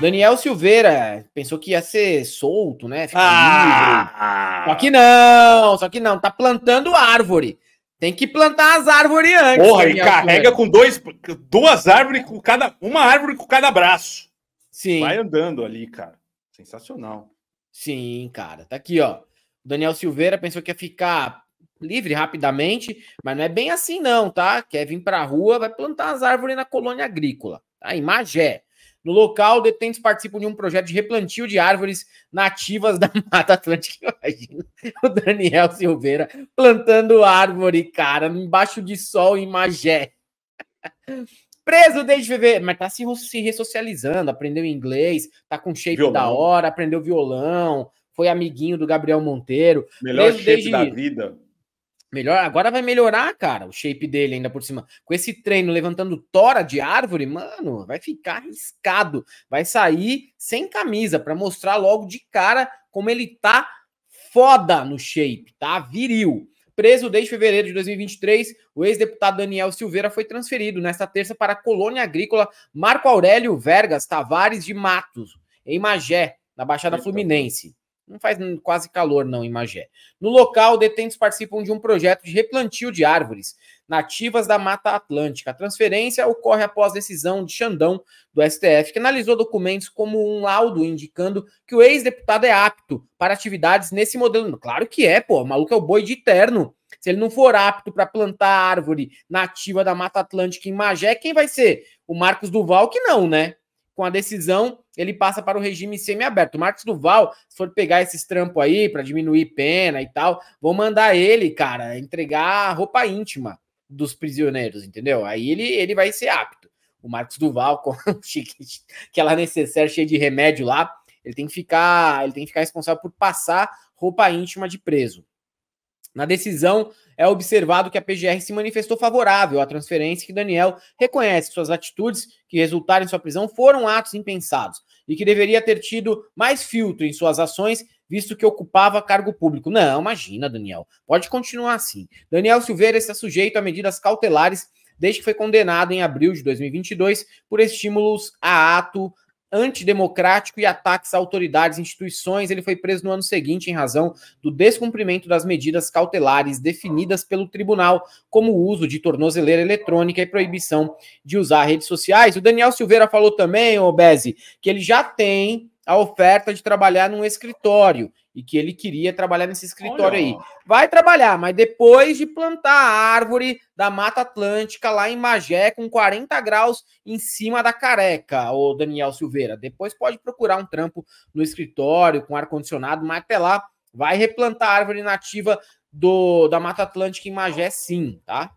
Daniel Silveira pensou que ia ser solto, né? Ficar ah! Só que não, só que não, tá plantando árvore. Tem que plantar as árvores antes. Porra, Daniel e carrega Silveira. com dois, duas árvores com cada, uma árvore com cada braço. Sim. Vai andando ali, cara. Sensacional. Sim, cara. Tá aqui, ó. Daniel Silveira pensou que ia ficar livre rapidamente, mas não é bem assim não, tá? Quer vir pra rua, vai plantar as árvores na colônia agrícola, tá? Em Magé. No local, detentes participam de um projeto de replantio de árvores nativas da Mata Atlântica. Imagina o Daniel Silveira plantando árvore, cara, embaixo de sol em Magé. Preso desde fevereiro, mas tá se, se ressocializando, aprendeu inglês, tá com shape violão. da hora, aprendeu violão, foi amiguinho do Gabriel Monteiro. Melhor Preso shape desde... da vida. Melhor, agora vai melhorar, cara, o shape dele ainda por cima. Com esse treino levantando tora de árvore, mano, vai ficar arriscado. Vai sair sem camisa para mostrar logo de cara como ele tá foda no shape, tá? Viril. Preso desde fevereiro de 2023, o ex-deputado Daniel Silveira foi transferido nesta terça para a colônia agrícola Marco Aurélio Vergas Tavares de Matos, em Magé, na Baixada Fluminense. Não faz quase calor, não, em Magé. No local, detentos participam de um projeto de replantio de árvores nativas da Mata Atlântica. A transferência ocorre após decisão de Xandão, do STF, que analisou documentos como um laudo indicando que o ex-deputado é apto para atividades nesse modelo. Claro que é, pô. O maluco é o boi de terno. Se ele não for apto para plantar árvore nativa da Mata Atlântica em Magé, quem vai ser? O Marcos Duval, que não, né? Com a decisão, ele passa para o regime semiaberto. O Marcos Duval, se for pegar esses trampos aí para diminuir pena e tal, vão mandar ele, cara, entregar roupa íntima dos prisioneiros, entendeu? Aí ele, ele vai ser apto. O Marcos Duval, com aquela necessária cheia de remédio lá, ele tem que ficar, ele tem que ficar responsável por passar roupa íntima de preso. Na decisão, é observado que a PGR se manifestou favorável à transferência que Daniel reconhece que suas atitudes que resultaram em sua prisão foram atos impensados e que deveria ter tido mais filtro em suas ações, visto que ocupava cargo público. Não, imagina, Daniel. Pode continuar assim. Daniel Silveira está sujeito a medidas cautelares desde que foi condenado em abril de 2022 por estímulos a ato antidemocrático e ataques a autoridades e instituições. Ele foi preso no ano seguinte em razão do descumprimento das medidas cautelares definidas pelo tribunal, como o uso de tornozeleira eletrônica e proibição de usar redes sociais. O Daniel Silveira falou também, ô Beze, que ele já tem a oferta de trabalhar num escritório e que ele queria trabalhar nesse escritório Olha. aí. Vai trabalhar, mas depois de plantar a árvore da Mata Atlântica lá em Magé com 40 graus em cima da careca, o Daniel Silveira. Depois pode procurar um trampo no escritório com ar condicionado, mas até lá vai replantar a árvore nativa do da Mata Atlântica em Magé, sim, tá?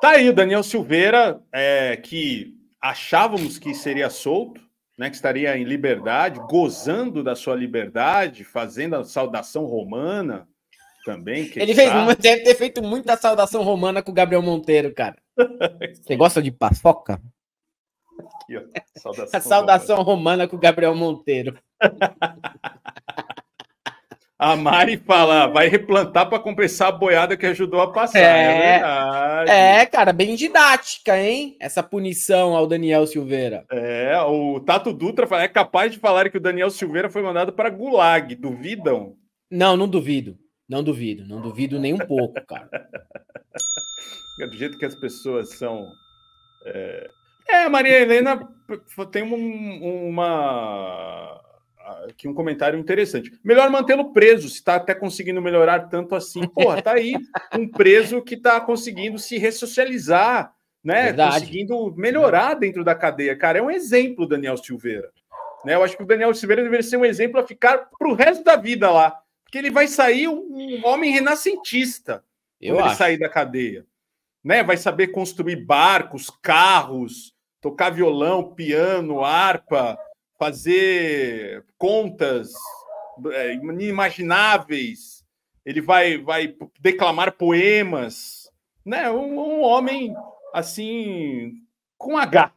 Tá aí o Daniel Silveira, é, que achávamos que seria solto, né, que estaria em liberdade, gozando da sua liberdade, fazendo a saudação romana também. Ele fez, deve ter feito muita saudação romana com o Gabriel Monteiro, cara. Você gosta de paçoca? Aqui, ó, saudação a saudação romana. romana com o Gabriel Monteiro. A Mari fala, vai replantar para compensar a boiada que ajudou a passar. É, é, é, cara, bem didática, hein? Essa punição ao Daniel Silveira. É, o Tato Dutra fala, é capaz de falar que o Daniel Silveira foi mandado para Gulag. Duvidam? Não, não duvido. Não duvido. Não duvido nem um pouco, cara. É do jeito que as pessoas são. É, é a Maria Helena tem um, uma aqui um comentário interessante. Melhor mantê-lo preso, se está até conseguindo melhorar tanto assim. Porra, tá aí um preso que está conseguindo se ressocializar, né? Verdade. Conseguindo melhorar dentro da cadeia. Cara, é um exemplo, Daniel Silveira. Né? Eu acho que o Daniel Silveira deveria ser um exemplo a ficar para o resto da vida lá. Porque ele vai sair um homem renascentista Eu quando ele sair da cadeia. Né? Vai saber construir barcos, carros, tocar violão, piano, harpa, fazer contas é, inimagináveis, ele vai, vai declamar poemas, né? Um, um, homem assim com H,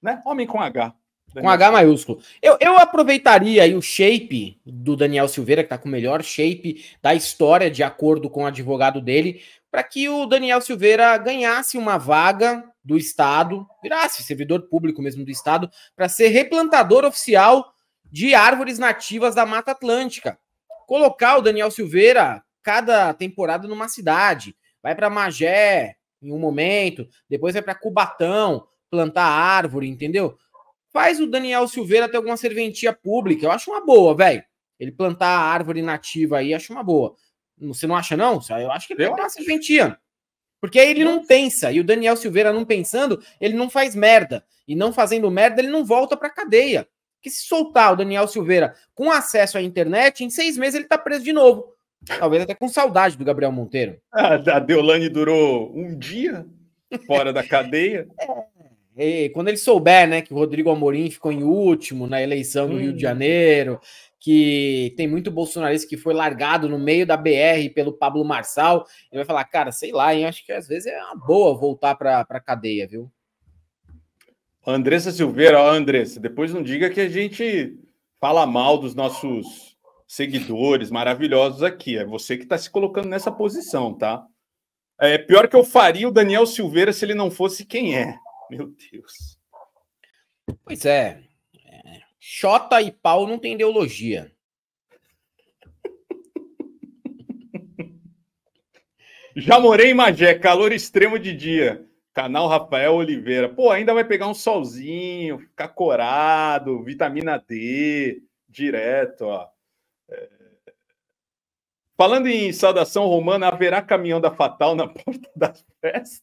né? Homem com H. Com H maiúsculo. Eu, eu aproveitaria aí o shape do Daniel Silveira, que tá com o melhor shape da história, de acordo com o advogado dele, para que o Daniel Silveira ganhasse uma vaga do Estado, virasse servidor público mesmo do Estado, para ser replantador oficial de árvores nativas da Mata Atlântica. Colocar o Daniel Silveira cada temporada numa cidade. Vai para Magé em um momento, depois vai para Cubatão plantar árvore, entendeu? Faz o Daniel Silveira ter alguma serventia pública. Eu acho uma boa, velho. Ele plantar árvore nativa aí, acho uma boa. Você não acha, não? Eu acho que ele tem uma serventia. Porque aí ele não pensa. E o Daniel Silveira não pensando, ele não faz merda. E não fazendo merda, ele não volta pra cadeia. Que se soltar o Daniel Silveira com acesso à internet, em seis meses ele tá preso de novo. Talvez até com saudade do Gabriel Monteiro. A Deolane durou um dia fora da cadeia. É, quando ele souber, né, que o Rodrigo Amorim ficou em último na eleição no hum. Rio de hum. Janeiro, que tem muito bolsonarista que foi largado no meio da BR pelo Pablo Marçal. Ele vai falar, cara, sei lá, hein? Acho que às vezes é uma boa voltar para a cadeia, viu? Andressa Silveira, ó, Andressa, depois não diga que a gente fala mal dos nossos seguidores maravilhosos aqui. É você que está se colocando nessa posição, tá? É pior que eu faria o Daniel Silveira se ele não fosse quem é. Meu Deus. Pois é. Xota e pau não tem ideologia. Já morei em Magé, calor extremo de dia. Canal Rafael Oliveira. Pô, ainda vai pegar um solzinho, ficar corado, vitamina D, direto, ó. É... Falando em saudação romana, haverá caminhão da Fatal na porta das festas?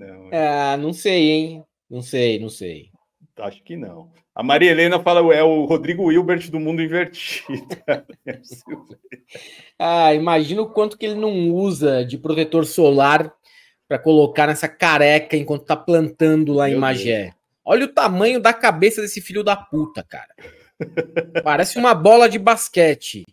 Não. Ah, não sei, hein? Não sei, não sei. Acho que não. A Maria Helena fala é o Rodrigo Wilbert do mundo invertido. ah, imagina o quanto que ele não usa de protetor solar para colocar nessa careca enquanto tá plantando lá Meu em Magé. Deus. Olha o tamanho da cabeça desse filho da puta, cara. Parece uma bola de basquete.